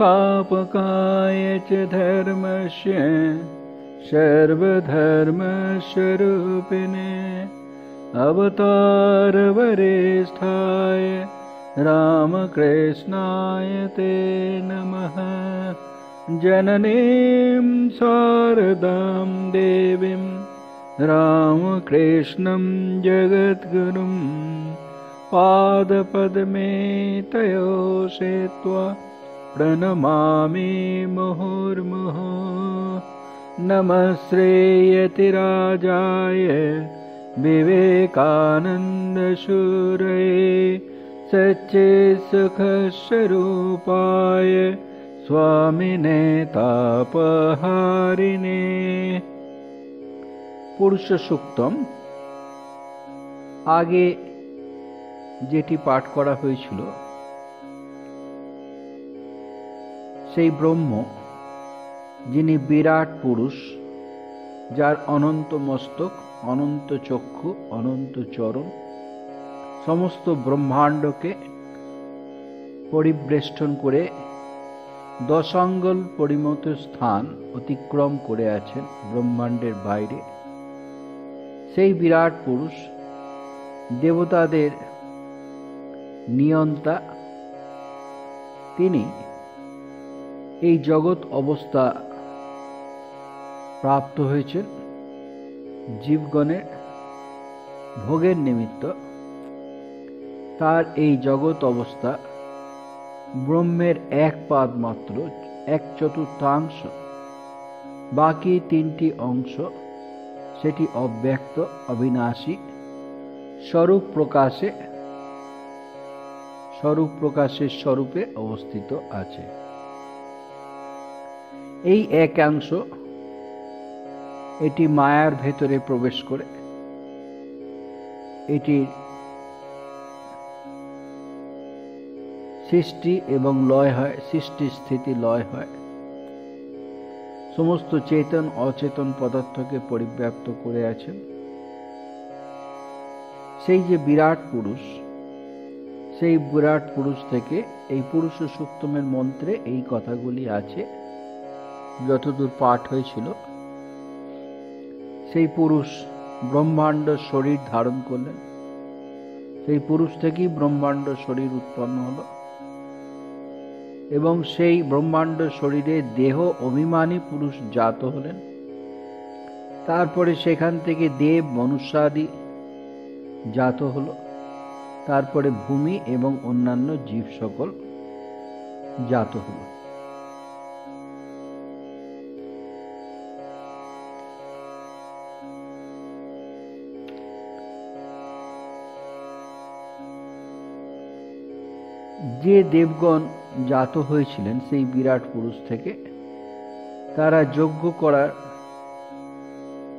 संस्थापकाय च धर्मस्य सर्वधर्मस्वरूपिणे अवतारवरेष्ठाय रामकृष्णाय ते नमः। जननीं शारदां देवीं रामकृष्णं जगद्गुरुं पादपद्मे तयो सेत्वा प्रणमामि मुहुर्मुहुः नमः श्रेयतिराजाय विवेकानन्दशूरये सच्चित्सुखस्वरूपाय स्वामिने तापहारिणे পুরুষ সুক্তম আগে যেটি পাঠ করা হয়েছিল সেই ব্রহ্ম, যিনি বিরাট পুরুষ, যার অনন্ত মস্তক, অনন্ত চক্ষু, অনন্ত চরণ, সমস্ত ব্রহ্মাণ্ডকে পরিবেষ্টন করে দশাঙ্গল পরিমত স্থান অতিক্রম করে আছেন ব্রহ্মাণ্ডের বাইরে। সেই বিরাট পুরুষ দেবতাদের নিয়ন্তা, তিনি এই জগৎ অবস্থা প্রাপ্ত হয়েছে জীবগণের ভোগের নিমিত্ত। তার এই জগৎ অবস্থা ব্রহ্মের এক পাদ মাত্র, এক চতুর্থাংশ। বাকি তিনটি অংশ সেটি অব্যক্ত, অবিনাশী, স্বরূপ প্রকাশে, স্বরূপ প্রকাশের স্বরূপে অবস্থিত আছে। এই একাংশ এটি মায়ার ভেতরে প্রবেশ করে। এটির সৃষ্টি এবং লয় হয়, সৃষ্টি স্থিতি লয় হয়। সমস্ত চেতন, অচেতন পদার্থকে পরিব্যাপ্ত করে আছেন। সেই যে বিরাট পুরুষ, সেই বিরাট পুরুষ থেকে এই পুরুষ সুক্তমের মন্ত্রে এই কথাগুলি আছে। যতদূর পাঠ হয়েছিল, সেই পুরুষ ব্রহ্মাণ্ড শরীর ধারণ করলেন। সেই পুরুষ থেকেই ব্রহ্মাণ্ড শরীর উৎপন্ন হলো এবং সেই ব্রহ্মাণ্ড শরীরে দেহ অভিমানী পুরুষ জাত হলেন। তারপরে সেখান থেকে দেব, মনুষ্যাদি জাত হল। তারপরে ভূমি এবং অন্যান্য জীব সকল জাত হল। যে দেবগণ জাত হয়েছিলেন, সেই বিরাট পুরুষ থেকে তারা যজ্ঞ করার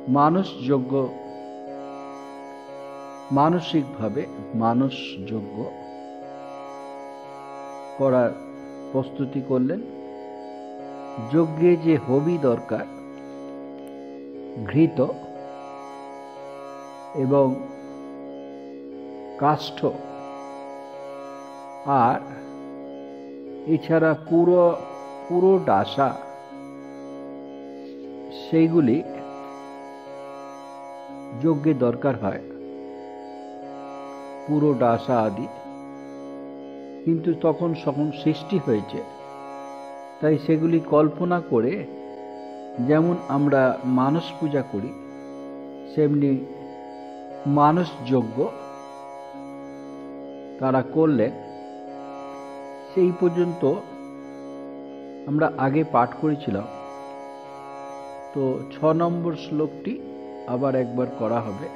মানুষ যজ্ঞ, মানসিকভাবে মানুষ যজ্ঞ করার প্রস্তুতি করলেন। যজ্ঞে যে হবি দরকার, ঘৃত এবং কাষ্ঠ আর এছাড়া পুরো পুরো ডাসা, সেইগুলি যজ্ঞে দরকার হয়। পুরো ডাসা আদি। কিন্তু তখন সখন সৃষ্টি হয়েছে। তাই সেগুলি কল্পনা করে যেমন আমরা মানস পূজা করি, সেমনি মানস যজ্ঞ তারা করলেন সেই পর্যন্ত আমরা আগে পাঠ করেছিলাম তো ছ নম্বর শ্লোকটি আবার একবার করা হবে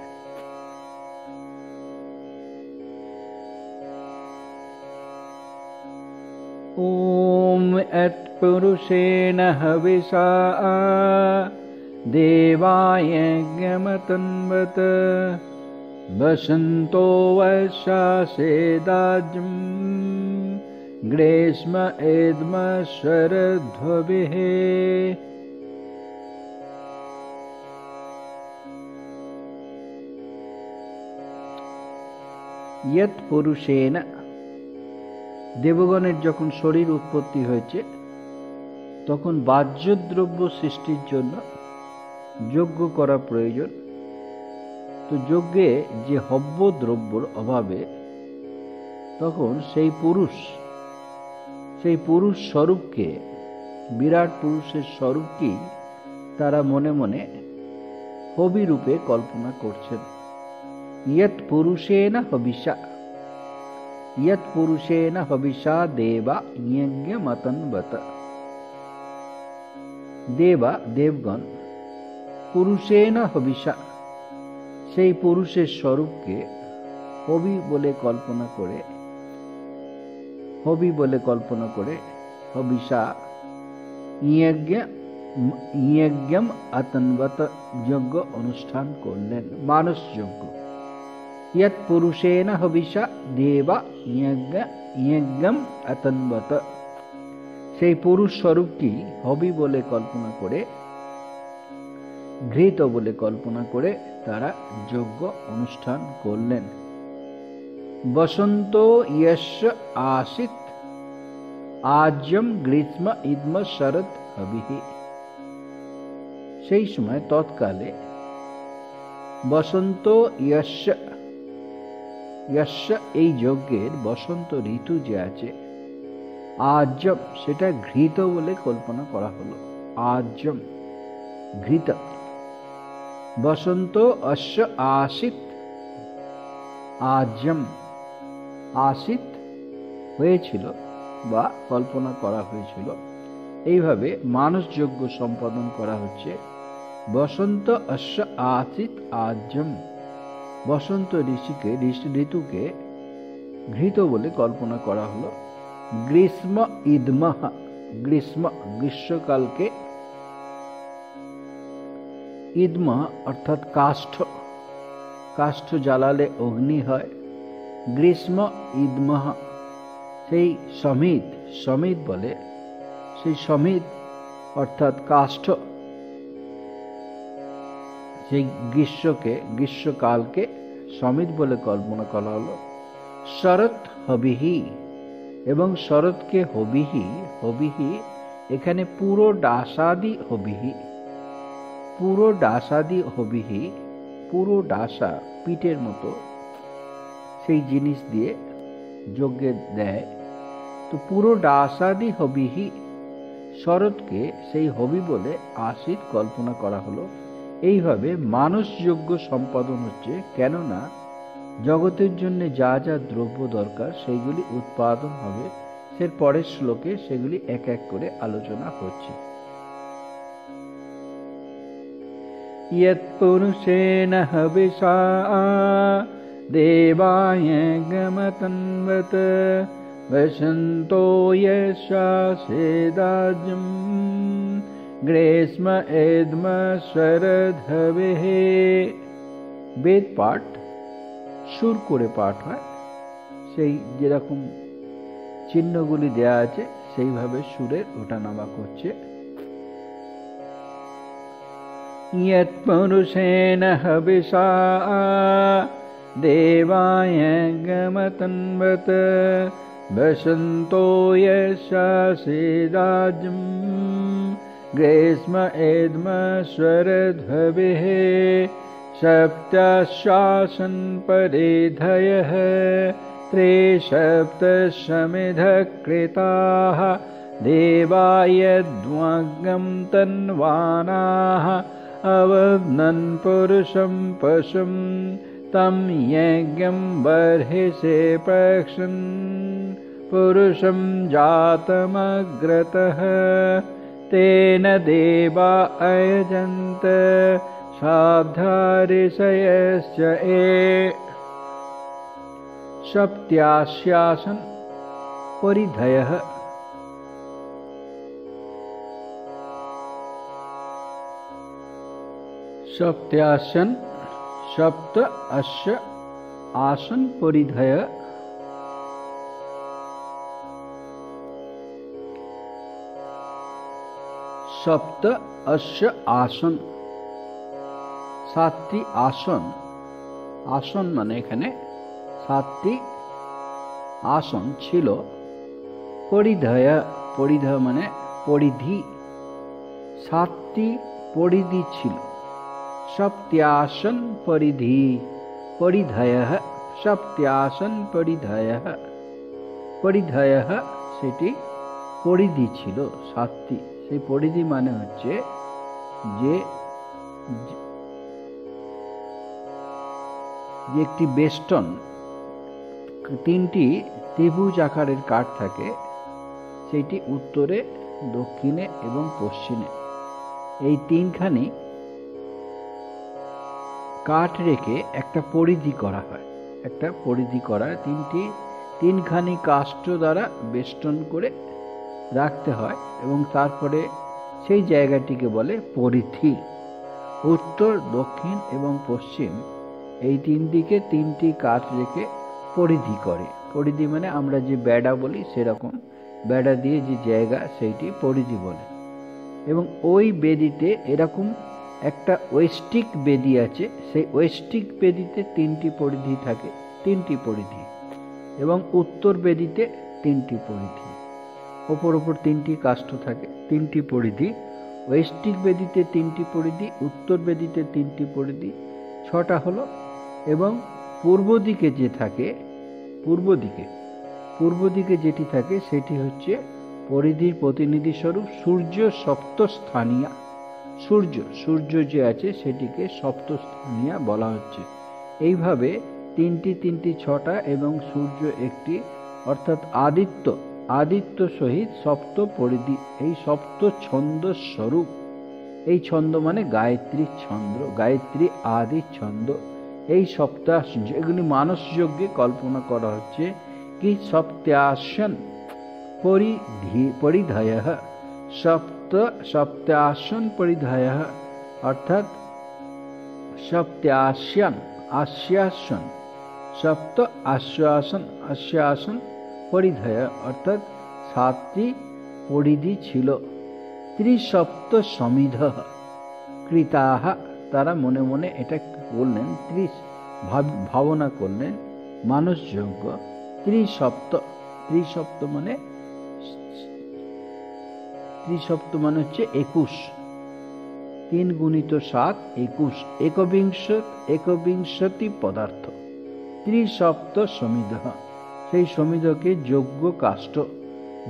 ॐ यत्पुरुषेण हविषा देवायज्ञमतन्वत वसन्तो वशासेदाज्यम् ग्रीष्म एद्म शरध्वभिः यत् পুরুষেণ দেবগণের যখন শরীর উৎপত্তি হয়েছে তখন বাহ্য দ্রব্য সৃষ্টির জন্য যজ্ঞ করা প্রয়োজন তো যজ্ঞে যে হব্য দ্রব্যর অভাবে তখন সেই পুরুষ সেই পুরুষ স্বরূপকে, বিরাট পুরুষের স্বরূপকেই তারা মনে মনে হবিরূপে কল্পনা করছেন। ইয়ৎ পুরুষেন হবিষা, ইয়ৎ পুরুষেন হবিষা দেবা ইয়জ্ঞ মতনবত দেবা, দেবগণ পুরুষেন হবিষা, সেই পুরুষের স্বরূপকে হবি বলে কল্পনা করে হবি বলে কল্পনা করে হবিষা ইয়জ্ঞ ইয়জ্ঞম আতনবত যজ্ঞ অনুষ্ঠান করলেন, মানস যজ্ঞ। ইয়ৎ পুরুষেন হবিষা দেবা ইয়জ্ঞ ইয়জ্ঞম আতনবত। সেই পুরুষ স্বরূপটি হবি বলে কল্পনা করে, ঘৃত বলে কল্পনা করে তারা যজ্ঞ অনুষ্ঠান করলেন। বসন্ত ইয়শ আশিত আজ্যম গ্রীষ্ম ইদম শরৎ হবিহি সেই সময় তৎকালে বসন্ত ইয়শ ইয়শ এই যজ্ঞের বসন্ত ঋতু যে আছে, আজ্যম সেটা ঘৃত বলে কল্পনা করা হলো। আজ্যম ঘৃত। বসন্ত অশ্ব আশিত আজম আশিত হয়েছিল বা কল্পনা করা হয়েছিল। এইভাবে মানস যজ্ঞ সম্পাদন করা হচ্ছে। বসন্ত অশ্ব আশিত আজম বসন্ত ঋষিকে ঋতুকে ঘৃত বলে কল্পনা করা হলো। গ্রীষ্ম ইদমহ, গ্রীষ্ম গ্রীষ্মকালকে ইদমা অর্থাৎ কাষ্ঠ। কাষ্ঠ জ্বালালে অগ্নি হয়। গ্রীষ্ম ইদমহ সেই সমিত সমিত বলে, সেই সমিত অর্থাৎ কাষ্ঠ, সেই গ্রীষ্মকে, গ্রীষ্মকালকে সমিত বলে কল্পনা করা হলো। শরৎ হবিহি এবং শরৎকে হবিহি হবিহি এখানে পুরো ডাসাদি হবিহি, পুরো ডাসাদি হবিহি, পুরো ডাসা পিঠের মতো সেই জিনিস দিয়ে যজ্ঞে দেয়। তো পুরোটা আসাদি হবিহি শরৎকে সেই হবি বলে আশির কল্পনা করা হলো। এইভাবে মানুষ যজ্ঞ সম্পাদন হচ্ছে। কেননা জগতের জন্য যা যা দ্রব্য দরকার সেইগুলি উৎপাদন হবে। সের পরের শ্লোকে সেগুলি এক এক করে আলোচনা হচ্ছে। হবে সা देवाय गमतन्वत् वसन्तो यशासेदाजम् গ্রীষ্ম এদম শরধবে বেদ পাঠ সুর করে পাঠ হয় সেই যেরকম চিহ্নগুলি দেয়া আছে সেইভাবে সুরের ওঠানামা করছে यत्पुरुषेण हविषा देवाय गमतन्वत वसन्तो यशासीदाजम् शासे एद्म स्वरद्भवेः सप्ताश्वासन् परिधयः त्रि सप्तशमिधकृताः तन्वानाः अवनन् पुरुषं पशुम् तं यज्ञं बर्हिषे पक्षन् पुरुषं जातमग्रतः। तेन देवा अयजन्त साधारिषयश्च ए। सप्त्यास्यासन् परिधयः। सप्त्यासन सप्त अश्य आसन परिधय সপ্ত অশ্ব আসন সাতটি আসন আসন মানে এখানে সাতটি আসন ছিল পরিধয় পরিধয় মানে পরিধি সাতটি পরিধি ছিল সপ্ত্যাসন পরিধি পরিধয় সপ্ত্যাসন পরিধয় পরিধয় সেটি পরিধি ছিল সাতটি সেই পরিধি মানে হচ্ছে যে যে একটি বেষ্টন তিনটি ত্রিভুজ আকারের কাঠ থাকে সেটি উত্তরে দক্ষিণে এবং পশ্চিমে এই তিনখানি কাঠ রেখে একটা পরিধি করা হয়। একটা পরিধি করা তিনটি, তিনখানি কাষ্ঠ দ্বারা বেষ্টন করে রাখতে হয় এবং তারপরে সেই জায়গাটিকে বলে পরিধি। উত্তর, দক্ষিণ এবং পশ্চিম এই তিন দিকে তিনটি কাঠ রেখে পরিধি করে। পরিধি মানে আমরা যে বেড়া বলি সেরকম। বেড়া দিয়ে যে জায়গা, সেইটি পরিধি বলে। এবং ওই বেদিতে এরকম একটা ওয়েস্টিক বেদি আছে, সেই ওয়েস্টিক বেদিতে তিনটি পরিধি থাকে, তিনটি পরিধি। এবং উত্তর বেদিতে তিনটি পরিধি। ওপর ওপর তিনটি কাষ্ঠ থাকে, তিনটি পরিধি। ওয়েস্টিক বেদিতে তিনটি পরিধি, উত্তর বেদিতে তিনটি পরিধি, ছটা হলো, এবং পূর্ব দিকে যে থাকে, পূর্ব দিকে পূর্ব দিকে যেটি থাকে, সেটি হচ্ছে পরিধির প্রতিনিধি স্বরূপ সূর্য সপ্তস্থানীয়। সূর্য সূর্য যে আছে সেটিকে সপ্তস্থানীয় বলা হচ্ছে। এইভাবে তিনটি তিনটি ছটা এবং সূর্য একটি, অর্থাৎ আদিত্য আদিত্য সহিত সপ্ত পরিধি, এই সপ্ত ছন্দ স্বরূপ। এই ছন্দ মানে গায়ত্রী ছন্দ, গায়ত্রী আদি ছন্দ। এই সপ্তাহ এগুলি মানস যজ্ঞে কল্পনা করা হচ্ছে, কি সপ্তাসন পরিধি, পরিধয় সপ্ত সপ্তাসন পরিধয় অর্থাৎ সপ্তাস্যন আশ্বাসন সপ্ত আশ্বাসন আশ্বাসন পরিধয় অর্থাৎ সাতটি পরিধি ছিল ত্রিসপ্ত সমিধ কৃতাহ তারা মনে মনে এটা বললেন ত্রিশ ভাবনা করলেন মানুষযোগ্য ত্রিসপ্ত ত্রিসপ্ত মানে ত্রিসপ্ত মানে হচ্ছে একুশ। তিন গুণিত সাত একুশ একবিংশ একবিংশতি পদার্থ। ত্রিসপ্ত সমিধ সেই সমিধকে যোগ্য কাষ্ঠ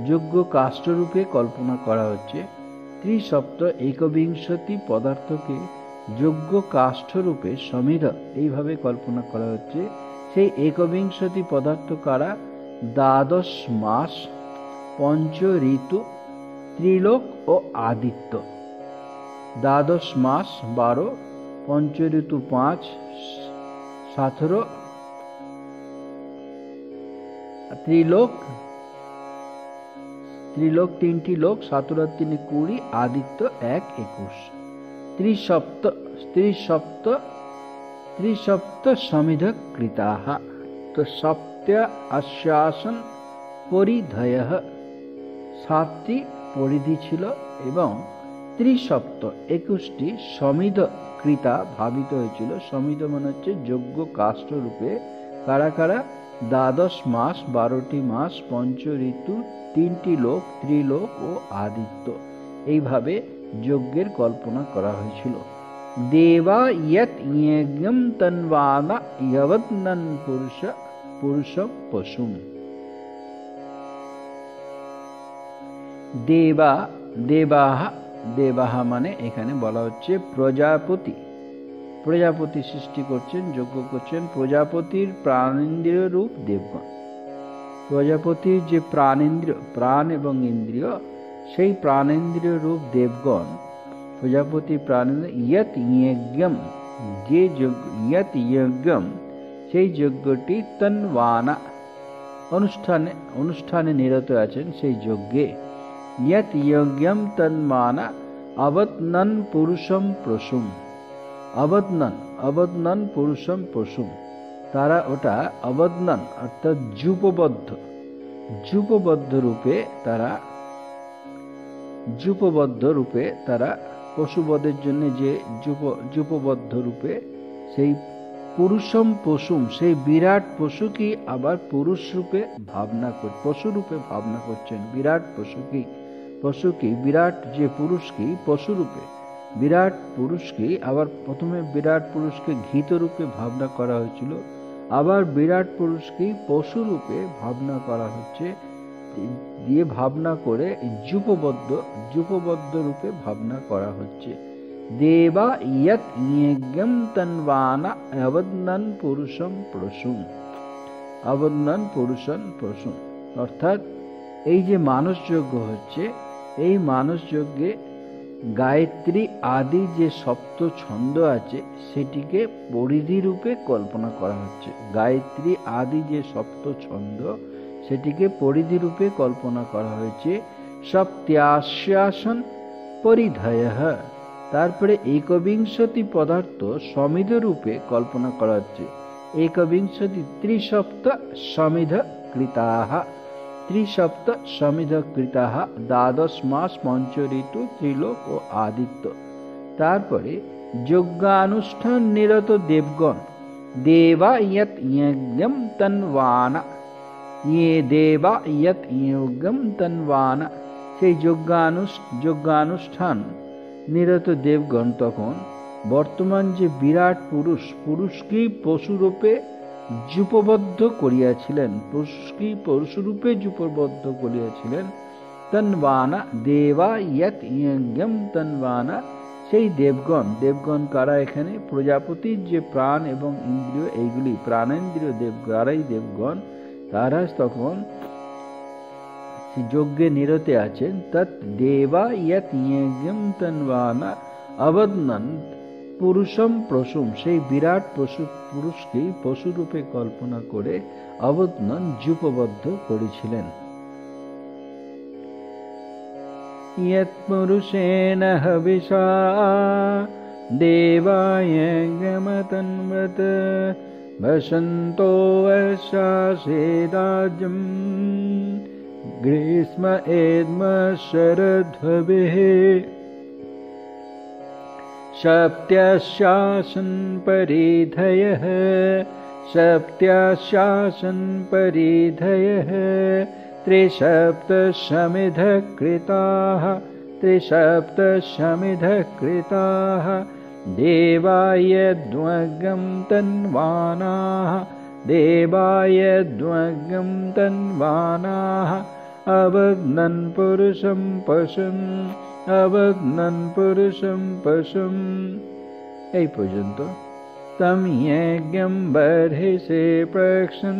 যোগ্য কাষ্ঠরূপে কল্পনা করা হচ্ছে ত্রিসপ্ত একবিংশতি পদার্থকে যোগ্য কাষ্ঠরূপে সমিধ। এইভাবে কল্পনা করা হচ্ছে, সেই একবিংশতি পদার্থ কারা? দ্বাদশ মাস পঞ্চ ঋতু ত্রিলোক ও আদিত্য। দ্বাদশ মাস বারো পঞ্চ ঋতু পাঁচ, সতেরো, ত্রিলোক ত্রিলোক তিনটি লোক, সতেরো, তিনে, কুড়ি, আদিত্য এক, একুশ। ত্রিসপ্ত ত্রিসপ্ত ত্রিসপ্ত সমিধ কৃতাः তো সপ্ত আশ্বাসন পরিধয়। সাতটি পরিধি ছিল এবং ত্রিসপ্ত একুশটি সমিধ কৃতা ভাবিত হয়েছিল। সমিধ মনে হচ্ছে যোগ্য কাষ্ঠ রূপে। কারা কারা? দ্বাদশ মাস, বারোটি মাস পঞ্চ ঋতু তিনটি লোক, ত্রিলোক ও আদিত্য। এইভাবে যজ্ঞের কল্পনা করা হয়েছিল। দেবা ইয়ত ইয়জ্ঞম তন্বানা ইয়বৎনন পুরুষ পুরুষ পশুম। দেবা, দেবাহ দেবাহ মানে এখানে বলা হচ্ছে প্রজাপতি। প্রজাপতি সৃষ্টি করছেন, যজ্ঞ করছেন প্রজাপতির প্রাণেন্দ্রিয় রূপ দেবগণ। প্রজাপতির যে প্রাণেন্দ্রিয়, প্রাণ এবং ইন্দ্রিয়, সেই প্রাণেন্দ্রিয় রূপ দেবগণ, প্রজাপতি প্রাণেন্দ্র ইয়ত যজ্ঞম যে যজ্ঞ ইয়ত যজ্ঞম সেই যজ্ঞটি তন্বানা, অনুষ্ঠানে অনুষ্ঠানে নিরত আছেন সেই যজ্ঞে। ইয়ত যজ্ঞম তন্মানা অবতনন পুরুষম প্রসুম অবদনন অবদনন পুরুষম পশুম তারা ওটা অবদনন অর্থাৎ যুপবদ্ধ যুপবদ্ধ রূপে তারা যুপবদ্ধ রূপে তারা পশুবধের জন্য যে যুপ যুপবদ্ধ রূপে সেই পুরুষম পশুম, সেই বিরাট পশুকে আবার পুরুষ রূপে ভাবনা কর, পশু রূপে ভাবনা করছেন বিরাট পশুকে পশুকে বিরাট যে পুরুষকে পশুরূপে বিরাট পুরুষকে আবার প্রথমে বিরাট পুরুষকে ঘিত রূপে ভাবনা করা হয়েছিল। আবার বিরাট পুরুষকে পশুরূপে ভাবনা করা হচ্ছে। দিয়ে ভাবনা করে যুপবদ্ধ যুপবদ্ধ রূপে ভাবনা করা হচ্ছে। দেবা ইয়ত ইয়জ্ঞম তন্বানা অবদনন পুরুষম প্রসুম। অবদনন পুরুষন প্রসুম। অর্থাৎ এই যে মানস যজ্ঞ হচ্ছে এই মানস যজ্ঞে গায়ত্রী আদি যে সপ্ত ছন্দ আছে, সেটিকে পরিধি রূপে কল্পনা করা হচ্ছে। গায়ত্রী আদি যে সপ্ত ছন্দ, সেটিকে পরিধি রূপে কল্পনা করা হয়েছে। সপ্ত্যাশ্বাসন পরিধয়। তারপরে একবিংশতি পদার্থ সমিধ রূপে কল্পনা করা হচ্ছে। একবিংশতি ত্রিসপ্ত সমিধ কৃতাহ। ত্রিসপ্ত সমিধ কৃতাহ দ্বাদশ মাস পঞ্চ ঋতু ত্রিলোক ও আদিত্য তারপরে যজ্ঞানুষ্ঠান নিরত দেবগণ দেবা ইয়ত যজ্ঞম তন্বানা ইয়ে দেবা ইয়ত যোগ্যম তন্বানা সেই যজ্ঞানুষ যজ্ঞানুষ্ঠান নিরত দেবগণ তখন বর্তমান যে বিরাট পুরুষ পুরুষকেই পশুরূপে যুপবদ্ধ করিয়াছিলেন। পুরুষকেই পশুরূপে যুপবদ্ধ করিয়াছিলেন। তন্বানা দেবা ইয়ত যজ্ঞম তন্বানা। সেই দেবগণ দেবগণ কারা এখানে? প্রজাপতির যে প্রাণ এবং ইন্দ্রিয়, এইগুলি প্রাণেন্দ্রিয় দেব কারাই দেবগণ। তারা তখন যজ্ঞে নিরতে আছেন। তৎ দেবা ইয়ত যজ্ঞম তন্বানা। অবদনন পুরুষম প্রসুম সেই বিরাট পশু পুরুষকেই পশুরূপে কল্পনা করে অবদনন যুপবদ্ধ করেছিলেন यत्पुरुषेण हविषा देवायज्ञमतन्वत् वसन्तो वर्षासेदाजम् ग्रीष्म एद्म शरध्वभिः सप्त्यशासनपरिधयः सप्त्यशासनपरिधयः त्रिसप्तशमिधकृताः त्रिसप्तशमिधकृताः देवाय द्वगं तन्वानाः देवाय द्वगं तन्वानाः अवग्नन् पुरुषं पशुम् अवग्नन् पुरुषं पशुम् এই পর্যন্ত তম যজ্ঞম বর্হিষে প্রক্ষণ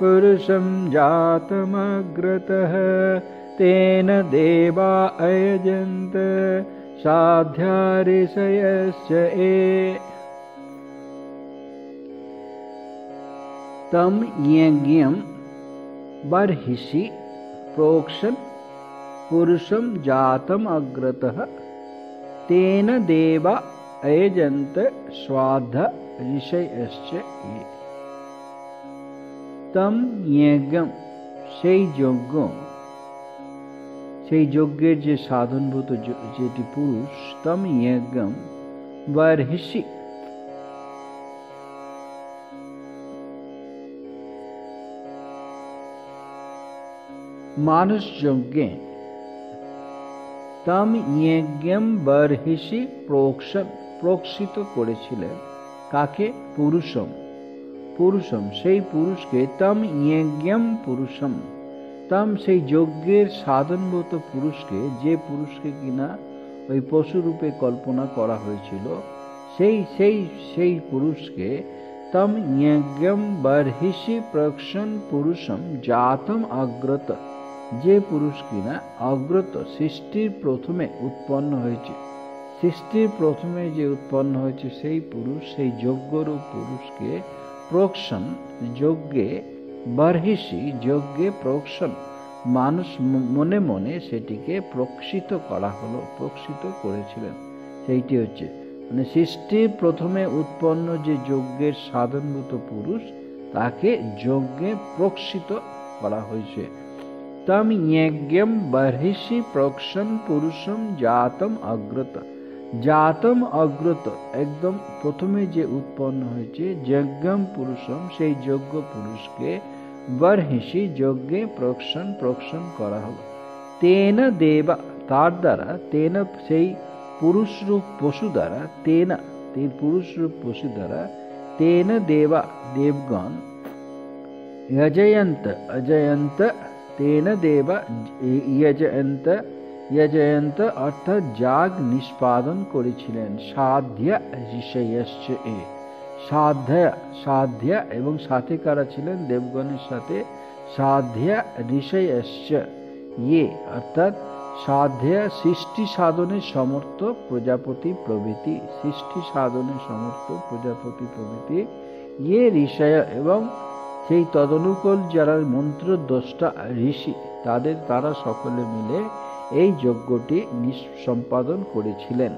पुरुषं जातमग्रतः तेन देवा अयजन्त साध्यारिषयश्च ए तं यज्ञं बर्हिषि प्रोक्षन् पुरुषं जातम् अग्रतः तेन देवा अयजन्त स्वाध ऋषयश्च ये তম যজ্ঞম সেই যজ্ঞ সেই যজ্ঞের যে সাধনভূত যেটি পুরুষ তম যজ্ঞম বর্হিষি মানুষ যজ্ঞে তম যজ্ঞম বর্হিষি প্রোক্ষিত করেছিলেন। কাকে? পুরুষম। পুরুষম, সেই পুরুষকে তম ইয়জ্ঞম পুরুষম। তম সেই যজ্ঞের সাধনভূত পুরুষকে, যে পুরুষকে কিনা ওই পশুরূপে কল্পনা করা হয়েছিল, সেই সেই সেই পুরুষকে তম যজ্ঞম বর্হিষি প্রক্ষণ পুরুষম, জাতম অগ্রত যে পুরুষ কিনা অগ্রত সৃষ্টির প্রথমে উৎপন্ন হয়েছে। সৃষ্টির প্রথমে যে উৎপন্ন হয়েছে সেই পুরুষ, সেই যজ্ঞরূপ পুরুষকে প্রোক্ষণ যজ্ঞে বর্হিষি, যজ্ঞে প্রোক্ষণ মানুষ মনে মনে সেটিকে প্রক্ষিত করা হলো প্রক্ষিত করেছিলেন। সেইটি হচ্ছে মানে সৃষ্টির প্রথমে উৎপন্ন যে যজ্ঞের সাধনভূত পুরুষ, তাকে যজ্ঞে প্রক্ষিত করা হয়েছে। তম যজ্ঞম বর্হিষি প্রক্ষণ পুরুষম জাতম অগ্রত জাতম অগ্রত একদম প্রথমে যে উৎপন্ন হয়েছে যজ্ঞম পুরুষম সেই যজ্ঞ পুরুষকে বর্হিষি যজ্ঞে প্রক্ষণ প্রক্ষণ করা হলো তেন দেবা তার দ্বারা তেন সেই পুরুষ রূপ পশু দ্বারা তেন তেন পুরুষ রূপ পশু দ্বারা তেন দেবা দেবগণ यजयन्त अजयन्त तेन देव यजयন্ত यजयন্ত অর্থাৎ যাগ নিষ্পাদন করেছিলেন সাধ্য ঋষয়শ্চ এ সাধ্য সাধ্য এবং সাথে কারা ছিলেন দেবগণের সাথে সাধ্য ঋষয়শ্চ ইয়ে অর্থাৎ সাধ্যা সৃষ্টি সাধনের সমর্থ প্রজাপতি প্রভৃতি সৃষ্টি সাধনের সমর্থ প্রজাপতি প্রভৃতি ইয়ে ঋষয় এবং সেই তদনুকূল যারা মন্ত্র দ্রষ্টা ঋষি, তাদের তারা সকলে মিলে এই যজ্ঞটি সম্পাদন করেছিলেন।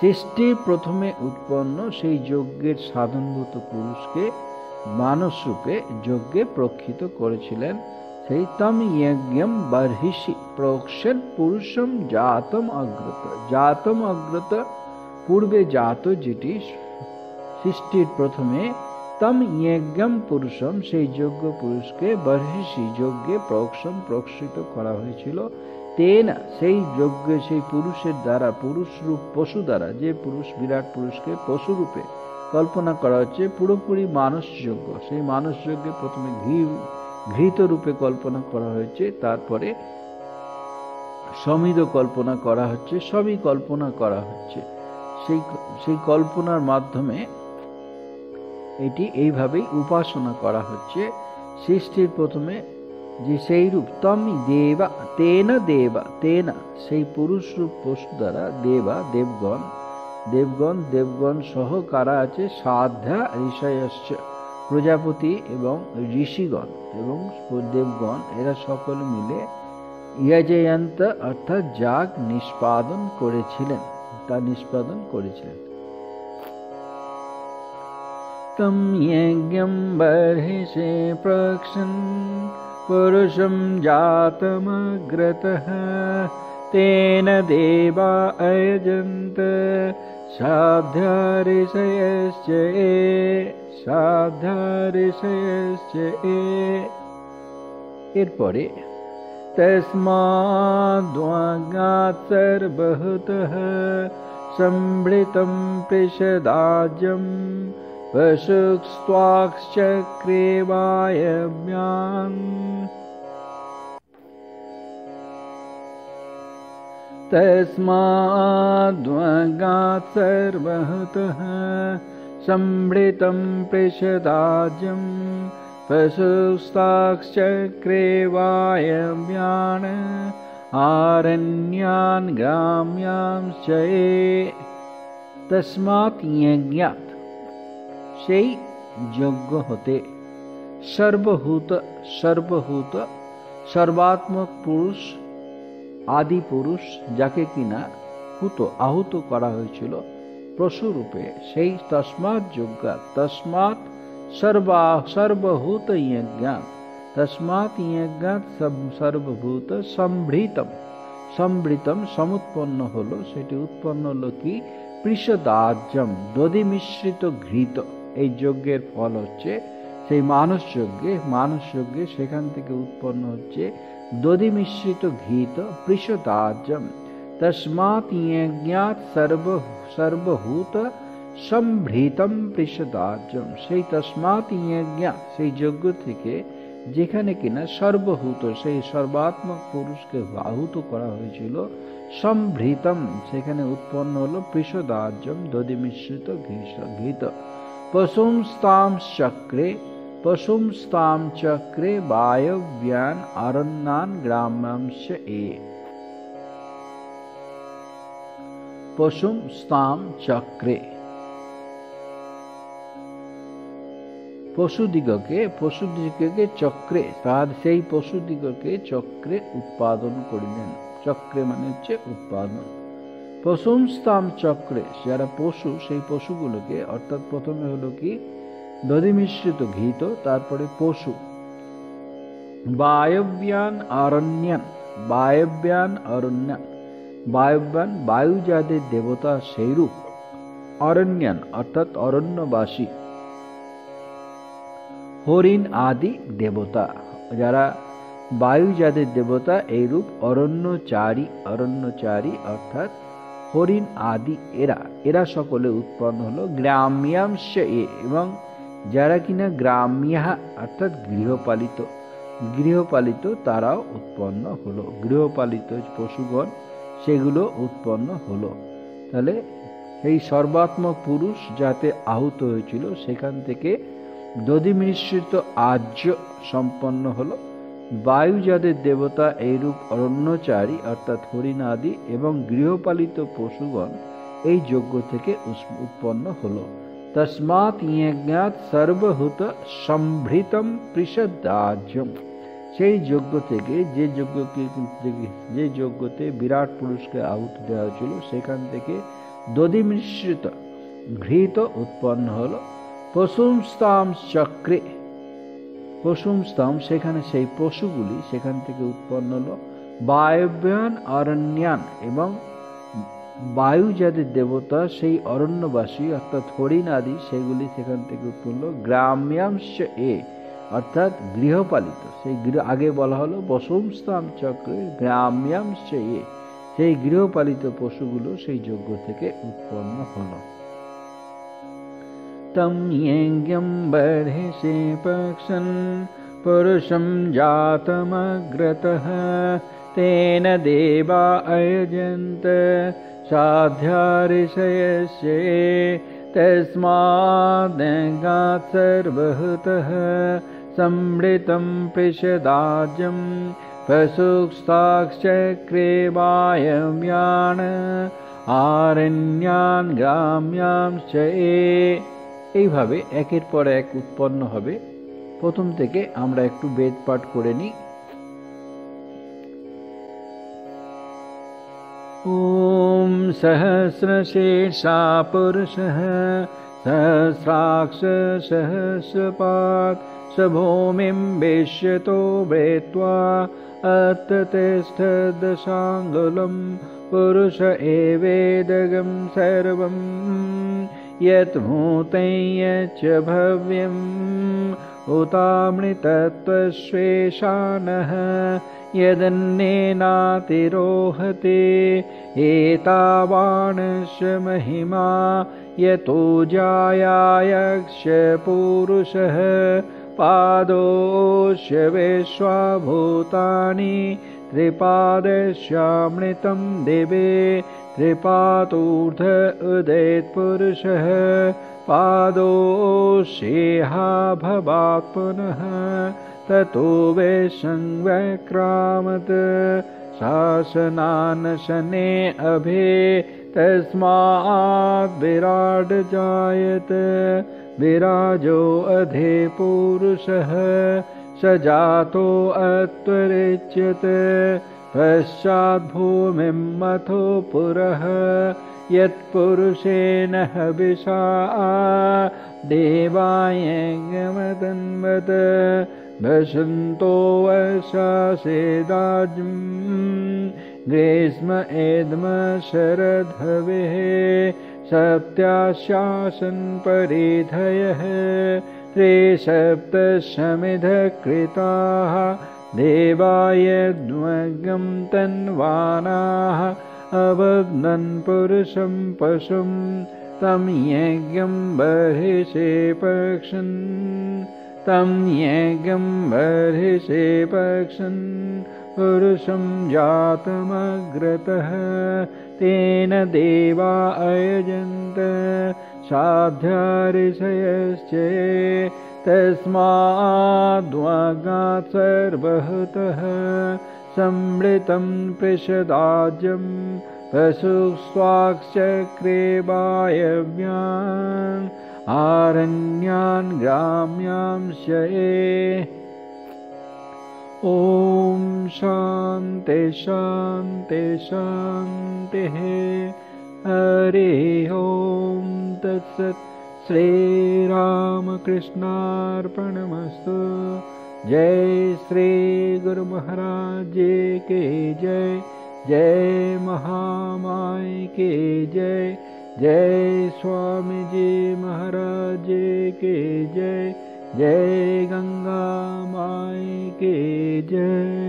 সৃষ্টির প্রথমে উৎপন্ন সেই যজ্ঞের সাধনভূত পুরুষকে মানস রূপে যজ্ঞে প্রক্ষিত করেছিলেন। সেই তম যজ্ঞম বর্হিষি প্রোক্ষণ পুরুষম জাতম অগ্রত। জাতম অগ্রত পূর্বে জাত যেটি সৃষ্টির প্রথমে তম যজ্ঞম পুরুষম, সেই যোগ্য পুরুষকে বর্হিষি যজ্ঞে প্রোক্ষণ প্রক্ষিত করা হয়েছিল। তেন সেই যজ্ঞে সেই পুরুষের দ্বারা, পুরুষ রূপ পশু দ্বারা, যে পুরুষ বিরাট পুরুষকে পশু রূপে কল্পনা করা হচ্ছে, পুরোপুরি মানস যজ্ঞ সেই মানস যজ্ঞে প্রথমে ঘি, ঘৃত রূপে কল্পনা করা হয়েছে, তারপরে সমিদ কল্পনা করা হচ্ছে, সবই কল্পনা করা হচ্ছে। সেই সেই কল্পনার মাধ্যমে এটি এইভাবেই উপাসনা করা হচ্ছে। সৃষ্টির প্রথমে যে সেই রূপ তম দেবা, তেন দেবা, তেনা, সেই পুরুষ রূপ পশু দ্বারা দেবা, দেবগণ দেবগণ দেবগণ সহ কারা আছে? সাধ্যা, ঋষয়শ্চ, প্রজাপতি এবং ঋষিগণ এবং দেবগণ, এরা সকলে মিলে ইয়াজয়ন্ত অর্থাৎ যাগ নিষ্পাদন করেছিলেন, তা নিষ্পাদন করেছিলেন। तं यज्ञं बर्हिषे प्रक्षन् पुरुषं जातमग्रतः। तेन देवा अयजन्त साध्यारिषयश्च ए साध्यारिषयश्च ए। एपरि तस्माद्वागात् सर्वभूतः सम्भृतं पिषदाज्यम् वशुक्स्त्वाक्श्चक्रे वायव्यान् तस्माद्वगात् सर्वहुतः सम्भृतं पृषदाज्यं वशुस्ताक्श्चक्रे वायव्यान् आरण्यान् ग्राम्यांश्च ये। तस्मात् यज्ञात् সেই যজ্ঞ হতে। সর্বভূত সর্বভূত, সর্বাত্মক পুরুষ, আদি পুরুষ যাকে কিনা হুত আহুত করা হয়েছিল পশুরূপে সেই তসমাৎ যজ্ঞা, তসমাৎ সর্বা, সর্বভূত যজ্ঞান তসমাৎ যজ্ঞাত সর্বভূত সম্ভৃতম সম্ভৃতম সমুৎপন্ন হলো, সেটি উৎপন্ন হলো কি? পৃষদার্যম দধি মিশ্রিত ঘৃত। এই যজ্ঞের ফল হচ্ছে, সেই মানস যজ্ঞে মানস যজ্ঞে সেখান থেকে উৎপন্ন হচ্ছে দধি মিশ্রিত ঘৃত পৃষদার্যম তস্মাৎ জ্ঞাত সর্ব, সর্বভূত সম্ভৃতম পৃষদার্যম সেই তস্মাৎ জ্ঞাত সেই যজ্ঞ থেকে যেখানে কিনা সর্বভূত, সেই সর্বাত্মক পুরুষকে আহুত করা হয়েছিল, সম্ভৃতম, সেখানে উৎপন্ন হলো পৃষদার্যম দধি মিশ্রিত ঘৃত। পশুমস্তাম চক্রে পশুমস্তাম চক্রে বায়ব্যান অরণ্যান গ্রামাংশ এ পশুম স্তাম চক্রে পশুদিগকে পশুদিগকে চক্রে তার সেই পশুদিগকে চক্রে উৎপাদন করিলেন চক্রে মানে হচ্ছে উৎপাদন পশুমস্তাম চক্রে, যারা পশু, সেই পশুগুলোকে, অর্থাৎ প্রথমে হলো কি? দধি মিশ্রিত ঘিত, তারপরে পশু। বায়ব্যান অরণ্যান বায়ব্যান অরণ্যান বায়ব্যান বায়ু যাদের দেবতা সেইরূপ। অরণ্যান, অর্থাৎ অরণ্যবাসী। হরিণ আদি দেবতা, যারা বায়ু যাদের দেবতা, এইরূপ অরণ্যচারী অরণ্যচারী, অর্থাৎ হরিণ আদি এরা। এরা সকলে উৎপন্ন হলো গ্রাম্যাংশ এ এবং যারা কিনা গ্রাম্যা অর্থাৎ গৃহপালিত গৃহপালিত তারাও উৎপন্ন হলো। গৃহপালিত পশুগণ সেগুলো উৎপন্ন হলো। তাহলে এই সর্বাত্মক পুরুষ যাতে আহত হয়েছিল সেখান থেকে দধি মিশ্রিত আর্য সম্পন্ন হলো। বায়ু যাদের দেবতা এইরূপ অরণ্যচারী, অর্থাৎ হরিণাদি এবং গৃহপালিত পশুগণ, এই যজ্ঞ থেকে উৎপন্ন হলো। তসমাৎ ইয়জ্ঞাত সর্বভূত সম্ভৃতম পৃষদাজ্যম সেই যজ্ঞ থেকে যে যজ্ঞকে যে যজ্ঞতে বিরাট পুরুষকে আহুত দেওয়া হয়েছিল, সেখান থেকে দধি মিশ্রিত, ঘৃত উৎপন্ন হলো। পশুমস্তাম চক্রে পশুমস্তম সেখানে সেই পশুগুলি সেখান থেকে উৎপন্ন হলো। বায়ব্যান অরণ্যান এবং বায়ু যাদের দেবতা, সেই অরণ্যবাসী অর্থাৎ হরিণ আদি, সেগুলি সেখান থেকে উৎপন্ন গ্রাম্যাংশ এ, অর্থাৎ গৃহপালিত, সেই গৃহ, আগে বলা হলো বসুমস্তাম চক্রে গ্রাম্যাংশ এ, সেই গৃহপালিত পশুগুলো সেই যজ্ঞ থেকে উৎপন্ন হলো। तं यज्ञं बर्हिषे पक्षन् पुरुषं जातमग्रतः। तेन देवा अयजन्त साध्याऋषयस्य तस्माद्गात् सर्वहृतः। सम्मृतं पृषदाज्यं पशुक्स्ताक्षक्रे वायम्यान् आरण्यान् ग्राम्यांश्च এইভাবে একের পর এক উৎপন্ন হবে প্রথম থেকে আমরা একটু বেদ পাঠ করে নিই ॐ सहस्रशेषा पुरुषः सहस्राक्ष सहस्रपात् स भूमिं वेश्यतो वेत्वा अत्ततिष्ठदशाङ्गुलं पुरुष एवेदगं सर्वम् यत् यच्च भव्यम्। उतामृतत्वश्वेशानः यदन्नेनातिरोहते। एतावाणस्य महिमा यतो जायायक्ष पूरुषः पादोष्य विश्वाभूतानि त्रिपादस्यामृतं दिवे त्रिपातूर्ध उदयत्पुरुषः पादोषेहा भवात् पुनः ततो वैशङ्व्यक्रामत् शासनानशने अभे तस्मात् विराजो अधे पुरुषः स जातो अत्वरिच्यत पश्चाद्भूमिं मथो पुरः यत्पुरुषेण हविषा। देवाय गमतन्वत भसन्तो वशासेदाज्ं ग्रीष्म एद्म शरधवेः सप्त्याशासन् परिधयः त्रिसप्तशमिधकृताः देवाय द्वगं तन्वानाः अवग्नन् पुरुषं पशुं तं यज्ञं बर्हिषे पक्षन्। तं यज्ञं बर्हिषे पक्षन् पुरुषं जातमग्रतः। तेन देवा अयजन्त साध्याऋषयश्च तस्माद्वागात् सर्वहतः सम्मृतं पृषदाज्यं पशुस्वाक्चक्रे वायव्यान् आरण्यान् ग्राम्यांश ॐ शान्ति शान्ति शान्तिः। हरे ॐ तत्सत् श्रीरामकृष्णार्पणमस्तु। जय श्री गुरु महाराज के जय। जय महामाय के जय। जय स्वामी जी महाराज के जय। जय गंगा माई के जय।